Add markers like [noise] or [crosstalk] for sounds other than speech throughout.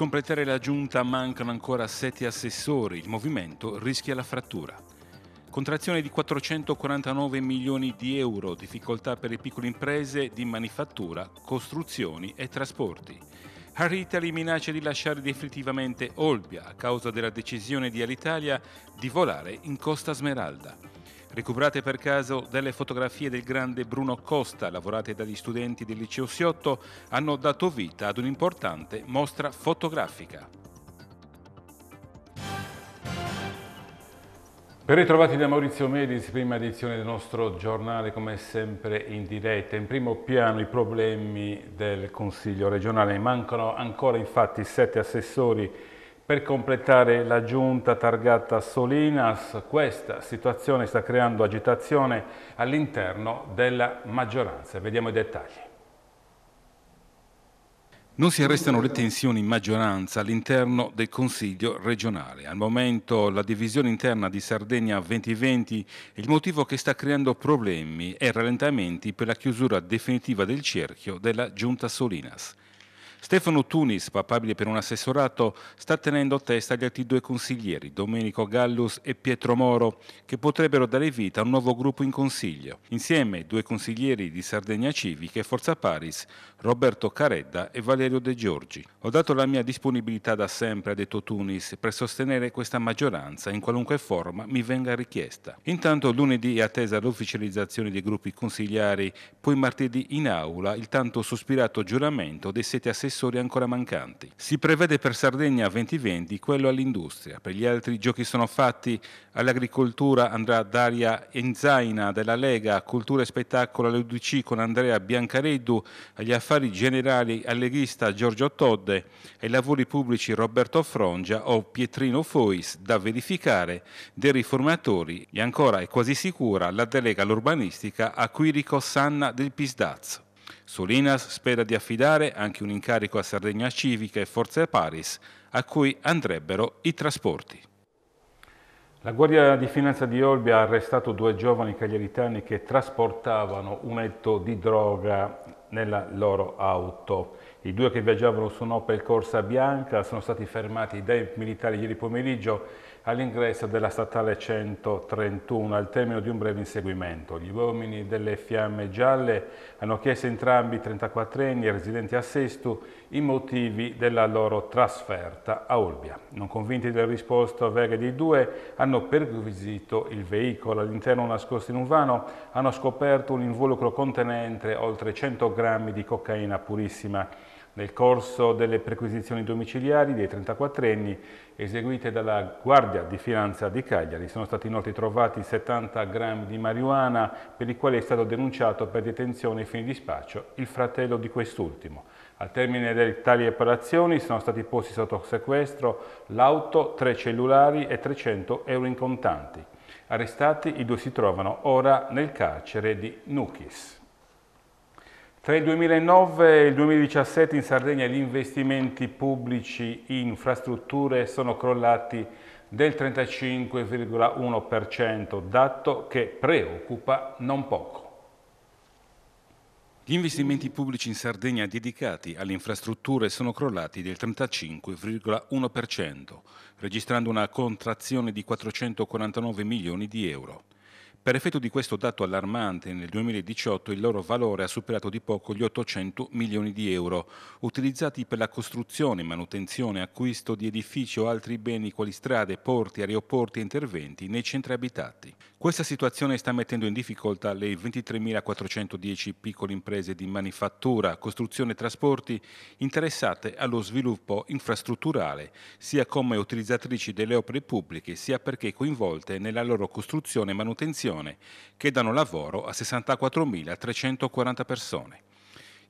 Completare la giunta mancano ancora sette assessori, il movimento rischia la frattura. Contrazione di 449 milioni di euro, difficoltà per le piccole imprese di manifattura, costruzioni e trasporti. Air Italy minaccia di lasciare definitivamente Olbia a causa della decisione di Alitalia di volare in Costa Smeralda. Recuperate per caso delle fotografie del grande Bruno Costa, lavorate dagli studenti del liceo Siotto, hanno dato vita ad un'importante mostra fotografica. Ben ritrovati da Maurizio Medis, prima edizione del nostro giornale come sempre in diretta. In primo piano i problemi del Consiglio regionale. Mancano ancora infatti sette assessori per completare la giunta targata Solinas. Questa situazione sta creando agitazione all'interno della maggioranza. Vediamo i dettagli. Non si arrestano le tensioni in maggioranza all'interno del Consiglio regionale. Al momento la divisione interna di Sardegna 2020 è il motivo che sta creando problemi e rallentamenti per la chiusura definitiva del cerchio della Giunta Solinas. Stefano Tunis, papabile per un assessorato, sta tenendo testa agli altri due consiglieri, Domenico Gallus e Pietro Moro, che potrebbero dare vita a un nuovo gruppo in consiglio. Insieme due consiglieri di Sardegna Civica e Forza Paris, Roberto Caredda e Valerio De Giorgi. Ho dato la mia disponibilità da sempre, ha detto Tunis, per sostenere questa maggioranza in qualunque forma mi venga richiesta. Intanto lunedì è attesa l'ufficializzazione dei gruppi consigliari, poi martedì in aula il tanto sospirato giuramento dei sette assessori assessori ancora mancanti. Si prevede per Sardegna 2020 quello all'industria. Per gli altri giochi sono fatti. All'agricoltura andrà Daria Enzaina della Lega, Cultura e Spettacolo all'UDC con Andrea Biancareddu, agli affari generali alleghista Giorgio Todde, ai lavori pubblici Roberto Frongia o Pietrino Fois da verificare dei riformatori e ancora è quasi sicura la delega all'urbanistica a Quirico Sanna del Pisdazzo. Solinas spera di affidare anche un incarico a Sardegna Civica e Forze Paris, a cui andrebbero i trasporti. La Guardia di Finanza di Olbia ha arrestato due giovani cagliaritani che trasportavano un etto di droga nella loro auto. I due che viaggiavano su un'Opel Corsa Bianca sono stati fermati dai militari ieri pomeriggio all'ingresso della statale 131 al termine di un breve inseguimento. Gli uomini delle Fiamme Gialle hanno chiesto entrambi 34enni residenti a Sestu i motivi della loro trasferta a Olbia. Non convinti del risposto vega dei due, hanno perquisito il veicolo. All'interno nascosto in un vano hanno scoperto un involucro contenente oltre 100 grammi di cocaina purissima. Nel corso delle perquisizioni domiciliari dei 34enni eseguite dalla Guardia di Finanza di Cagliari sono stati inoltre trovati 70 grammi di marijuana per i quali è stato denunciato per detenzione ai fini di spaccio il fratello di quest'ultimo. Al termine di tali operazioni sono stati posti sotto sequestro l'auto, tre cellulari e 300 euro in contanti. Arrestati i due si trovano ora nel carcere di Nukis. Tra il 2009 e il 2017 in Sardegna gli investimenti pubblici in infrastrutture sono crollati del 35,1%, dato che preoccupa non poco. Gli investimenti pubblici in Sardegna dedicati alle infrastrutture sono crollati del 35,1%, registrando una contrazione di 449 milioni di euro. Per effetto di questo dato allarmante, nel 2018 il loro valore ha superato di poco gli 800 milioni di euro, utilizzati per la costruzione, manutenzione, acquisto di edifici o altri beni quali strade, porti, aeroporti e interventi nei centri abitati. Questa situazione sta mettendo in difficoltà le 23.410 piccole imprese di manifattura, costruzione e trasporti interessate allo sviluppo infrastrutturale, sia come utilizzatrici delle opere pubbliche, sia perché coinvolte nella loro costruzione e manutenzione, che danno lavoro a 64.340 persone.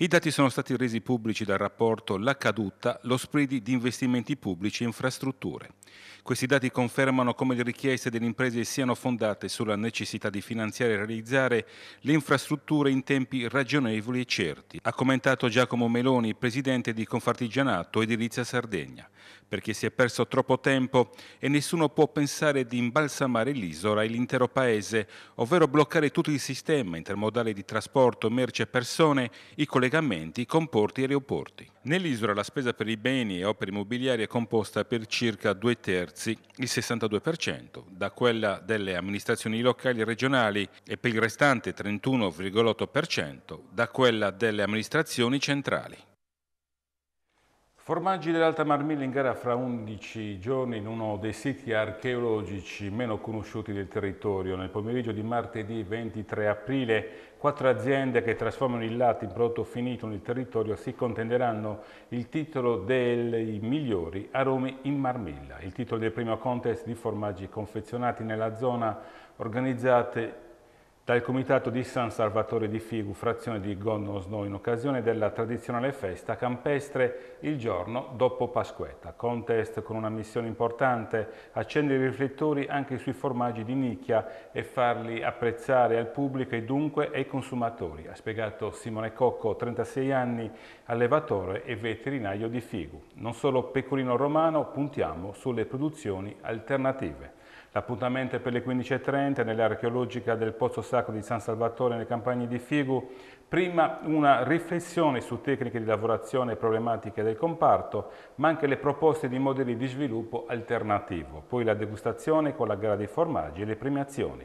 I dati sono stati resi pubblici dal rapporto La Caduta, lo spread di investimenti pubblici e infrastrutture. Questi dati confermano come le richieste delle imprese siano fondate sulla necessità di finanziare e realizzare le infrastrutture in tempi ragionevoli e certi, ha commentato Giacomo Meloni, presidente di Confartigianato Edilizia Sardegna, perché si è perso troppo tempo e nessuno può pensare di imbalsamare l'isola e l'intero paese, ovvero bloccare tutto il sistema intermodale di trasporto, merci e persone, i collegamenti con porti e aeroporti. Nell'isola la spesa per i beni e opere immobiliari è composta per circa due terzi, il 62%, da quella delle amministrazioni locali e regionali e per il restante 31,8% da quella delle amministrazioni centrali. Formaggi dell'Alta Marmilla in gara fra 11 giorni in uno dei siti archeologici meno conosciuti del territorio. Nel pomeriggio di martedì 23 aprile quattro aziende che trasformano il latte in prodotto finito nel territorio si contenderanno il titolo dei migliori aromi in Marmilla, il titolo del primo contest di formaggi confezionati nella zona organizzate dal Comitato di San Salvatore di Figu, frazione di Gondosno, in occasione della tradizionale festa campestre il giorno dopo Pasquetta. Contest con una missione importante, accendere i riflettori anche sui formaggi di nicchia e farli apprezzare al pubblico e dunque ai consumatori, ha spiegato Simone Cocco, 36 anni, allevatore e veterinario di Figu. Non solo pecorino romano, puntiamo sulle produzioni alternative. L'appuntamento è per le 15.30 nell'area archeologica del Pozzo Sacro di San Salvatore nelle campagne di Figu. Prima una riflessione su tecniche di lavorazione e problematiche del comparto, ma anche le proposte di modelli di sviluppo alternativo. Poi la degustazione con la gara dei formaggi e le premiazioni.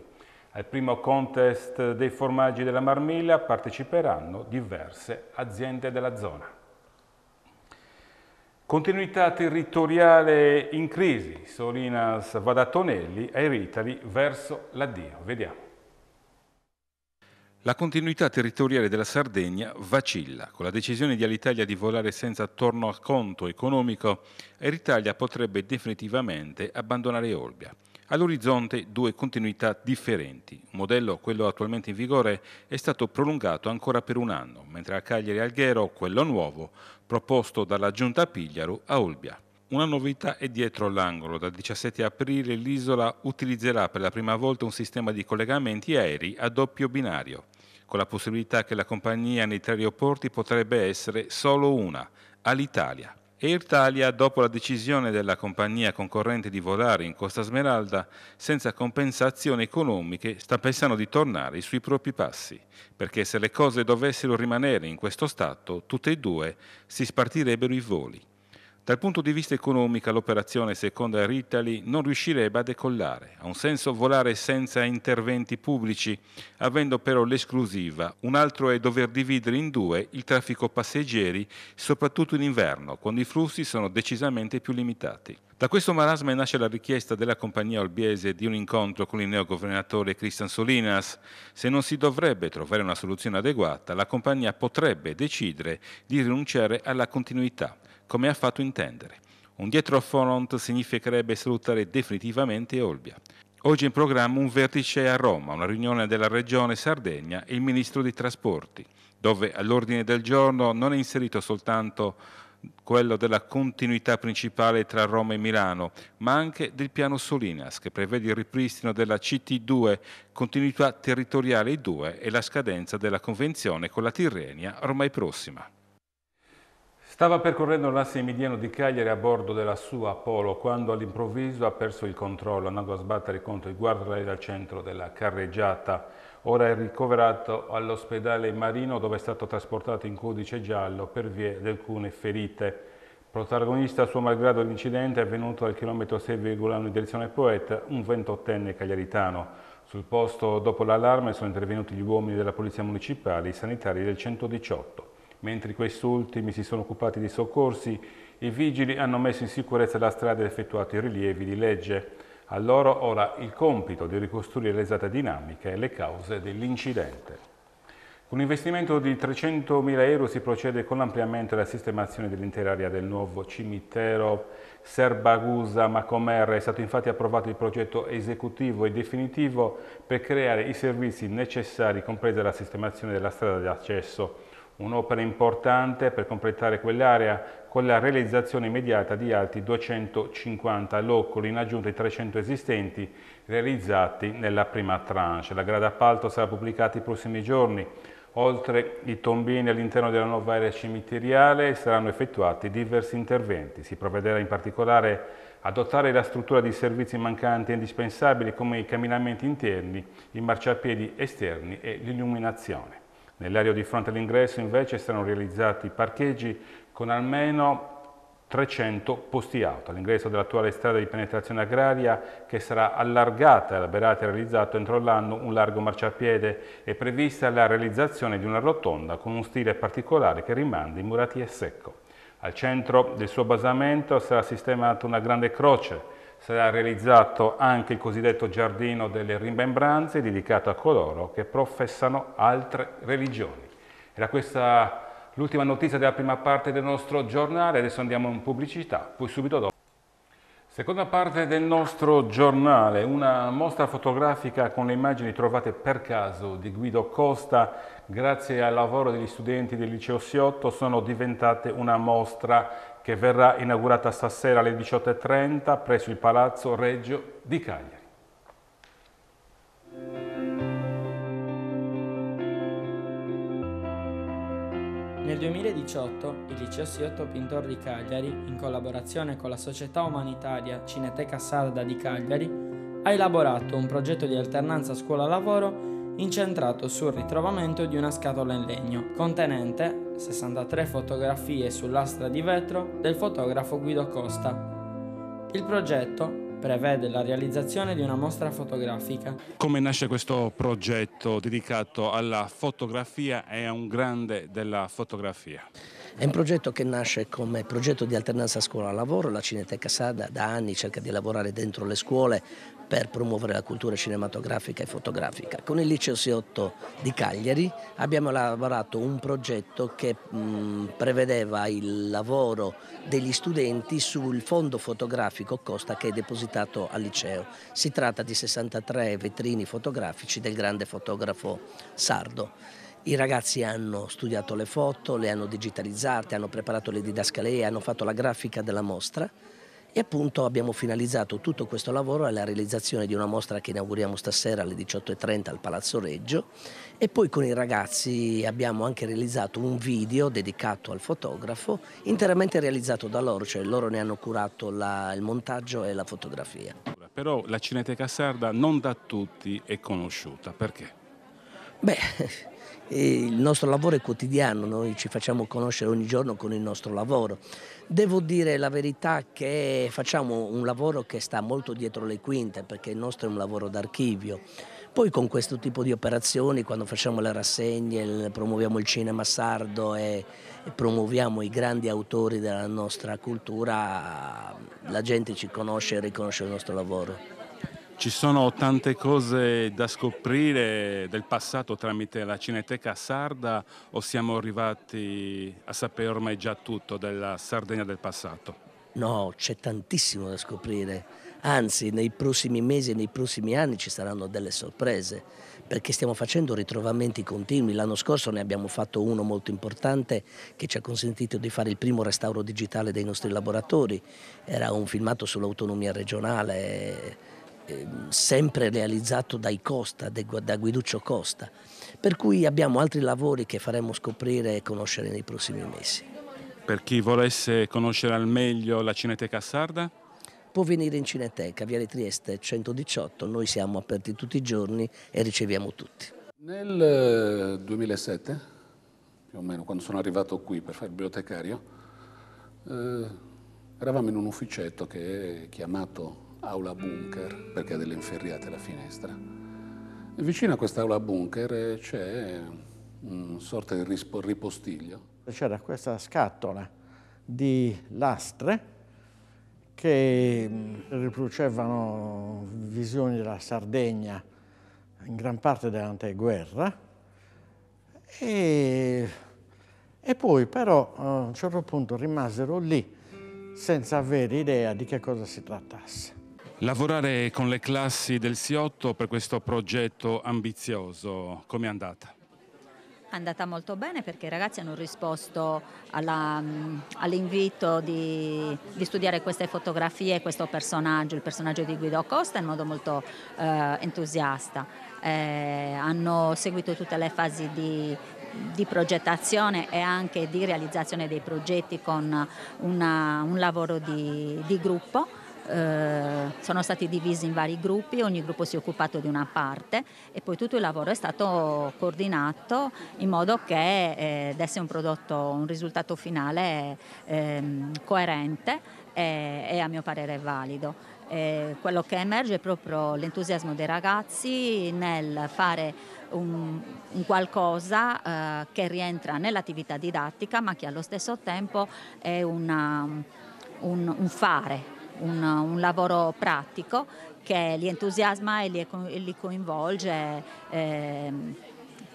Al primo contest dei formaggi della Marmilla parteciperanno diverse aziende della zona. Continuità territoriale in crisi, Solinas Tonelli ai Ritali verso l'addio. Vediamo. La continuità territoriale della Sardegna vacilla. Con la decisione di Alitalia di volare senza torno a conto economico, Air potrebbe definitivamente abbandonare Olbia. All'orizzonte due continuità differenti. Un modello, quello attualmente in vigore, è stato prolungato ancora per un anno, mentre a Cagliari Alghero, quello nuovo, proposto dalla Giunta Pigliaru a Olbia. Una novità è dietro l'angolo. Dal 17 aprile l'isola utilizzerà per la prima volta un sistema di collegamenti aerei a doppio binario, con la possibilità che la compagnia nei tre aeroporti potrebbe essere solo una, all'Italia. Airtalia, dopo la decisione della compagnia concorrente di volare in Costa Smeralda senza compensazioni economiche, sta pensando di tornare sui propri passi, perché se le cose dovessero rimanere in questo stato, tutte e due si spartirebbero i voli. Dal punto di vista economico l'operazione secondo Air Italy non riuscirebbe a decollare. Ha un senso volare senza interventi pubblici, avendo però l'esclusiva. Un altro è dover dividere in due il traffico passeggeri, soprattutto in inverno, quando i flussi sono decisamente più limitati. Da questo marasma nasce la richiesta della compagnia olbiese di un incontro con il neogovernatore Cristian Solinas. Se non si dovrebbe trovare una soluzione adeguata, la compagnia potrebbe decidere di rinunciare alla continuità come ha fatto intendere. Un dietro front significherebbe salutare definitivamente Olbia. Oggi in programma un vertice a Roma, una riunione della Regione Sardegna e il Ministro dei Trasporti, dove all'ordine del giorno non è inserito soltanto quello della continuità principale tra Roma e Milano, ma anche del piano Solinas, che prevede il ripristino della CT2, continuità territoriale 2 e la scadenza della convenzione con la Tirrenia ormai prossima. Stava percorrendo l'asse mediano di Cagliari a bordo della sua Polo quando all'improvviso ha perso il controllo andando a sbattere contro il guardrail al centro della carreggiata. Ora è ricoverato all'ospedale Marino dove è stato trasportato in codice giallo per vie di alcune ferite. Protagonista a suo malgrado dell'incidente è avvenuto al chilometro 6,1 in direzione Poeta un 28enne cagliaritano. Sul posto dopo l'allarme sono intervenuti gli uomini della Polizia Municipale e i sanitari del 118. Mentre questi ultimi si sono occupati di soccorsi, i vigili hanno messo in sicurezza la strada ed effettuato i rilievi di legge. A loro ora il compito di ricostruire l'esatta dinamica e le cause dell'incidente. Con un investimento di 300.000 euro si procede con l'ampliamento e la sistemazione dell'intera area del nuovo cimitero Serbagusa Macomer. È stato infatti approvato il progetto esecutivo e definitivo per creare i servizi necessari, compresa la sistemazione della strada di accesso un'opera importante per completare quell'area con la realizzazione immediata di altri 250 loculi in aggiunta ai 300 esistenti realizzati nella prima tranche. La grada appalto sarà pubblicata i prossimi giorni. Oltre i tombini all'interno della nuova area cimiteriale saranno effettuati diversi interventi. Si provvederà in particolare a dotare la struttura di servizi mancanti e indispensabili come i camminamenti interni, i marciapiedi esterni e l'illuminazione. Nell'area di fronte all'ingresso invece saranno realizzati parcheggi con almeno 300 posti auto all'ingresso dell'attuale strada di penetrazione agraria che sarà allargata e la Berati ha realizzato entro l'anno un largo marciapiede e prevista la realizzazione di una rotonda con un stile particolare che rimanda in murati e secco. Al centro del suo basamento sarà sistemata una grande croce, sarà realizzato anche il cosiddetto giardino delle rimembranze dedicato a coloro che professano altre religioni. Era questa l'ultima notizia della prima parte del nostro giornale, adesso andiamo in pubblicità, poi subito dopo. Seconda parte del nostro giornale, una mostra fotografica con le immagini trovate per caso di Guido Costa, grazie al lavoro degli studenti del liceo Siotto, sono diventate una mostra che verrà inaugurata stasera alle 18.30 presso il Palazzo Reggio di Cagliari. Nel 2018 il Liceo Siotto Pintor di Cagliari, in collaborazione con la società umanitaria Cineteca Sarda di Cagliari, ha elaborato un progetto di alternanza scuola-lavoro incentrato sul ritrovamento di una scatola in legno, contenente 63 fotografie su lastra di vetro del fotografo Guido Costa. Il progetto prevede la realizzazione di una mostra fotografica. Come nasce questo progetto dedicato alla fotografia e a un grande della fotografia? È un progetto che nasce come progetto di alternanza scuola-lavoro, la Cineteca Sada da anni cerca di lavorare dentro le scuole per promuovere la cultura cinematografica e fotografica. Con il Liceo C8 di Cagliari abbiamo lavorato un progetto che mh, prevedeva il lavoro degli studenti sul fondo fotografico Costa che è depositato al liceo. Si tratta di 63 vetrini fotografici del grande fotografo sardo. I ragazzi hanno studiato le foto, le hanno digitalizzate, hanno preparato le didascalee, hanno fatto la grafica della mostra e appunto abbiamo finalizzato tutto questo lavoro alla realizzazione di una mostra che inauguriamo stasera alle 18.30 al Palazzo Reggio e poi con i ragazzi abbiamo anche realizzato un video dedicato al fotografo interamente realizzato da loro, cioè loro ne hanno curato la, il montaggio e la fotografia. Però la Cineteca Sarda non da tutti è conosciuta, perché? Beh, [laughs] il nostro lavoro è quotidiano, noi ci facciamo conoscere ogni giorno con il nostro lavoro. Devo dire la verità che facciamo un lavoro che sta molto dietro le quinte perché il nostro è un lavoro d'archivio. Poi con questo tipo di operazioni, quando facciamo le rassegne, promuoviamo il cinema sardo e, e promuoviamo i grandi autori della nostra cultura, la gente ci conosce e riconosce il nostro lavoro. Ci sono tante cose da scoprire del passato tramite la Cineteca Sarda o siamo arrivati a sapere ormai già tutto della Sardegna del passato? No, c'è tantissimo da scoprire, anzi nei prossimi mesi e nei prossimi anni ci saranno delle sorprese perché stiamo facendo ritrovamenti continui. L'anno scorso ne abbiamo fatto uno molto importante che ci ha consentito di fare il primo restauro digitale dei nostri laboratori. Era un filmato sull'autonomia regionale Ehm, sempre realizzato dai Costa, da Guiduccio Costa, per cui abbiamo altri lavori che faremo scoprire e conoscere nei prossimi mesi. Per chi volesse conoscere al meglio la Cineteca Sarda? Può venire in Cineteca, Viale Trieste 118, noi siamo aperti tutti i giorni e riceviamo tutti. Nel 2007, eh, più o meno, quando sono arrivato qui per fare il bibliotecario, eh, eravamo in un ufficetto che è chiamato aula bunker perché ha delle inferriate alla finestra. E vicino a quest'aula bunker c'è una sorta di ripostiglio. C'era questa scatola di lastre che riproducevano visioni della Sardegna in gran parte dell'anteguerra e, e poi però a un certo punto rimasero lì senza avere idea di che cosa si trattasse. Lavorare con le classi del Siotto per questo progetto ambizioso, come è andata? È andata molto bene perché i ragazzi hanno risposto mm, all'invito di, di, studiare queste fotografie, questo personaggio, il personaggio di Guido Costa in modo molto eh, entusiasta. Eh, hanno seguito tutte le fasi di, di progettazione e anche di realizzazione dei progetti con una, un lavoro di, di gruppo eh, sono stati divisi in vari gruppi, ogni gruppo si è occupato di una parte e poi tutto il lavoro è stato coordinato in modo che eh, desse un prodotto, un risultato finale ehm, coerente e, e a mio parere valido. Eh, quello che emerge è proprio l'entusiasmo dei ragazzi nel fare un, un qualcosa eh, che rientra nell'attività didattica ma che allo stesso tempo è una, un, un, fare, un, un, lavoro pratico che li entusiasma e li, li coinvolge. Eh,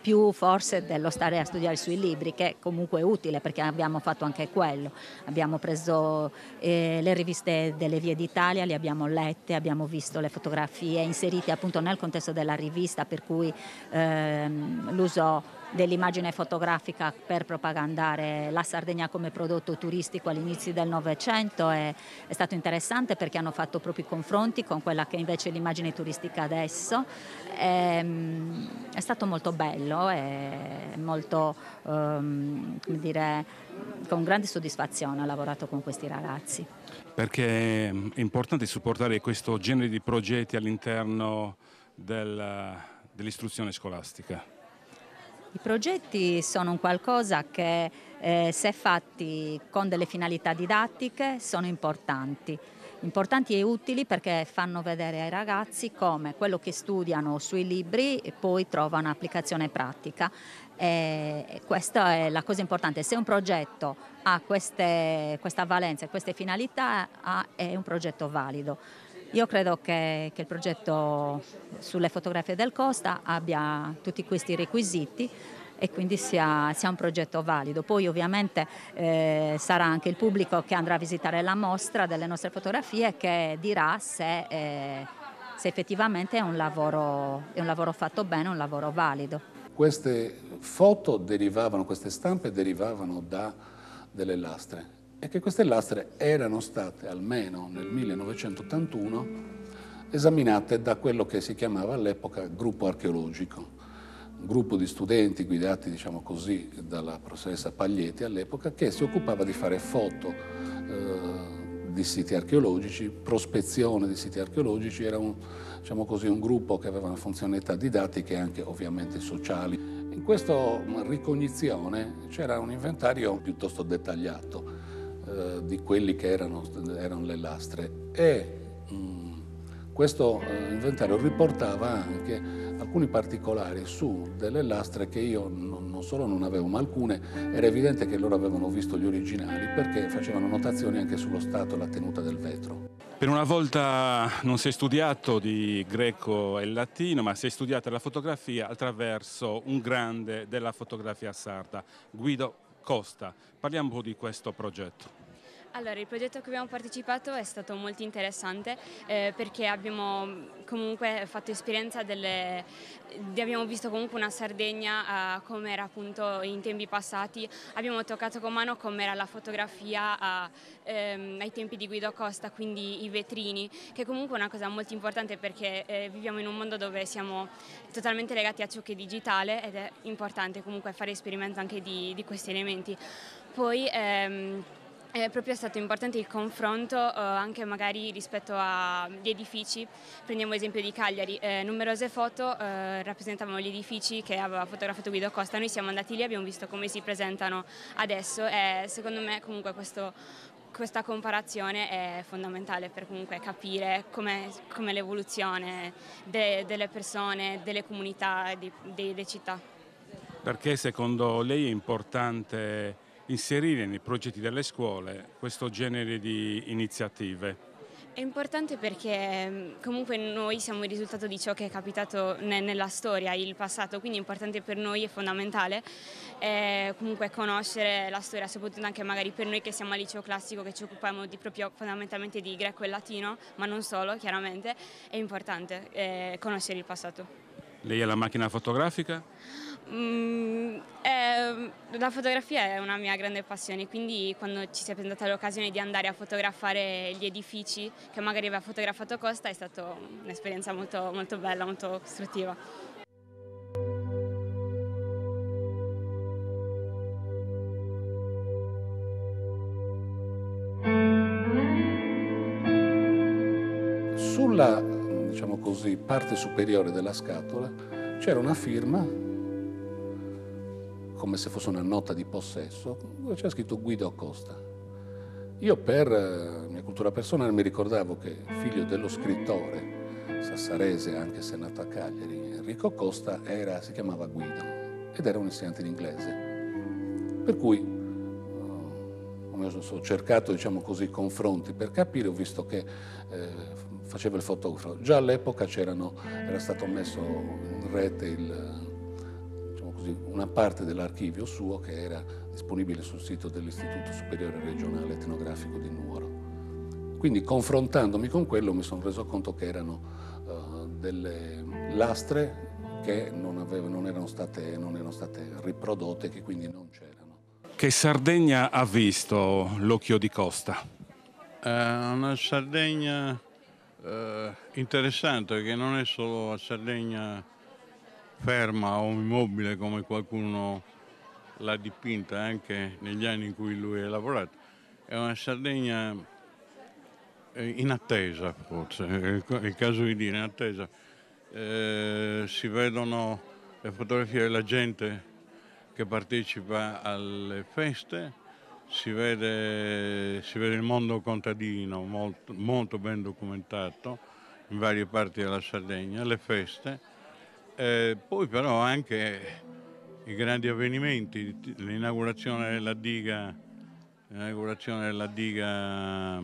più forse dello stare a studiare sui libri, che comunque è utile perché abbiamo fatto anche quello. Abbiamo preso eh, le riviste delle vie d'Italia, le abbiamo lette, abbiamo visto le fotografie inserite appunto nel contesto della rivista, per cui ehm, l'uso dell'immagine fotografica per propagandare la Sardegna come prodotto turistico all'inizio del Novecento è, è, stato interessante perché hanno fatto proprio i confronti con quella che invece è l'immagine turistica adesso. È, ehm, è stato molto bello e molto, um, dire, con grande soddisfazione ho lavorato con questi ragazzi. Perché è importante supportare questo genere di progetti all'interno del, dell'istruzione scolastica. I progetti sono un qualcosa che eh, se fatti con delle finalità didattiche sono importanti. Importanti e utili perché fanno vedere ai ragazzi come quello che studiano sui libri poi trova un'applicazione pratica. E questa è la cosa importante. Se un progetto ha queste, questa valenza e queste finalità, è un progetto valido. Io credo che, che il progetto sulle fotografie del Costa abbia tutti questi requisiti e quindi sia, sia, un progetto valido. Poi ovviamente eh, sarà anche il pubblico che andrà a visitare la mostra delle nostre fotografie che dirà se, eh, se effettivamente è un, lavoro, è un lavoro fatto bene, un lavoro valido. Queste foto derivavano, queste stampe derivavano da delle lastre è che queste lastre erano state, almeno nel 1981, esaminate da quello che si chiamava all'epoca gruppo archeologico, un gruppo di studenti guidati, diciamo così, dalla professoressa Paglietti all'epoca, che si occupava di fare foto eh, di siti archeologici, prospezione di siti archeologici, era un, diciamo così, un gruppo che aveva una funzionalità didattica e anche ovviamente sociali. In questa ricognizione c'era un inventario piuttosto dettagliato eh, di quelli che erano, erano le lastre e mh, mm, questo eh, inventario riportava anche alcuni particolari su delle lastre che io non, non, solo non avevo, ma alcune era evidente che loro avevano visto gli originali perché facevano notazioni anche sullo stato e la tenuta del vetro. Per una volta non si è studiato di greco e latino, ma si è studiata la fotografia attraverso un grande della fotografia sarda, Guido Costa. Parliamo un po' di questo progetto. Allora, il progetto a cui abbiamo partecipato è stato molto interessante eh, perché abbiamo comunque fatto esperienza delle... abbiamo visto comunque una Sardegna uh, come era appunto in tempi passati, abbiamo toccato con mano come era la fotografia uh, ehm, ai tempi di Guido Costa, quindi i vetrini, che comunque è una cosa molto importante perché eh, viviamo in un mondo dove siamo totalmente legati a ciò che è digitale ed è importante comunque fare esperimento anche di, di questi elementi. Poi, ehm, è proprio stato importante il confronto eh, anche magari rispetto agli edifici, prendiamo l'esempio di Cagliari, eh, numerose foto eh, rappresentavano gli edifici che aveva fotografato Guido Costa, noi siamo andati lì e abbiamo visto come si presentano adesso. E secondo me comunque questo, questa comparazione è fondamentale per capire come, l'evoluzione de, delle persone, delle comunità, delle città. Perché secondo lei è importante inserire nei progetti delle scuole questo genere di iniziative? È importante perché mm, comunque noi siamo il risultato di ciò che è capitato nella storia, il passato, quindi è importante per noi, è fondamentale eh, comunque conoscere la storia, soprattutto anche magari per noi che siamo al liceo classico che ci occupiamo di proprio fondamentalmente di greco e latino, ma non solo chiaramente, è importante eh, conoscere il passato. Lei ha la macchina fotografica? Mm, eh, la fotografia è una mia grande passione, quindi quando ci si è presentata l'occasione di andare a fotografare gli edifici che magari aveva fotografato Costa è stata un'esperienza molto, molto bella, molto costruttiva. sulla diciamo così, parte superiore della scatola c'era una firma, come se fosse una nota di possesso, c'era scritto Guido Costa. Io per eh, mia cultura personale mi ricordavo che figlio dello scrittore sassarese, anche se nato a Cagliari, Enrico Costa, era, si chiamava Guido ed era un insegnante in inglese. Per cui uh, ho cercato, diciamo così, confronti per capire, ho visto che eh, faceva il fotografo. Già all'epoca era stato messo in rete il, una parte dell'archivio suo che era disponibile sul sito dell'Istituto Superiore Regionale Etnografico di Nuoro. Quindi confrontandomi con quello mi sono reso conto che erano uh, delle lastre che non, aveva, non, erano state, non erano state riprodotte e che quindi non c'erano. Che Sardegna ha visto l'occhio di Costa? È una Sardegna eh, interessante perché non è solo la Sardegna ferma o immobile come qualcuno l'ha dipinta anche negli anni in cui lui ha lavorato, è una Sardegna eh, in attesa forse, è il caso di dire in attesa. Eh, si vedono le fotografie della gente che partecipa alle feste, si vede, si vede il mondo contadino molto, molto, ben documentato in varie parti della Sardegna, le feste, eh, poi però anche i grandi avvenimenti, l'inaugurazione della diga, l'inaugurazione della diga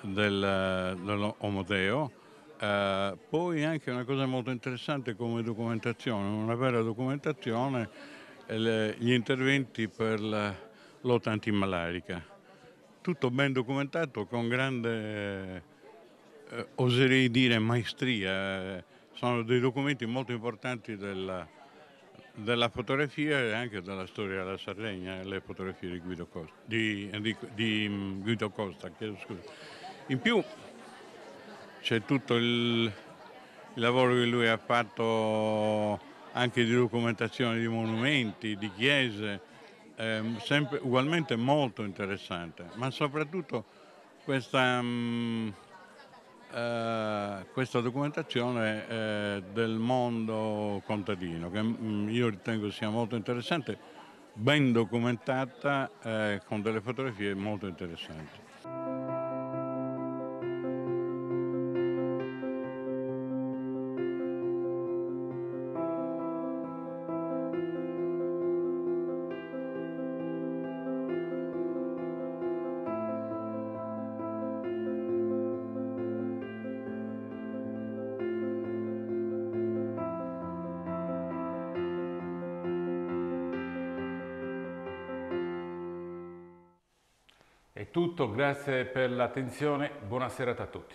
del, dell'Omoteo, eh, poi anche una cosa molto interessante come documentazione, una vera documentazione, eh, gli interventi per la, lotta antimalarica. Tutto ben documentato con grande, eh, oserei dire, maestria. Sono dei documenti molto importanti della, della, fotografia e anche della storia della Sardegna, le fotografie di Guido Costa. Di, di, di mm, Guido Costa In più c'è tutto il, il lavoro che lui ha fatto anche di documentazione di monumenti, di chiese, eh, sempre, ugualmente molto interessante, ma soprattutto questa, mh, mm, eh, questa documentazione eh, del mondo contadino, che mh, mm, io ritengo sia molto interessante, ben documentata, eh, con delle fotografie molto interessanti. Tutto, grazie per l'attenzione, buona serata a tutti.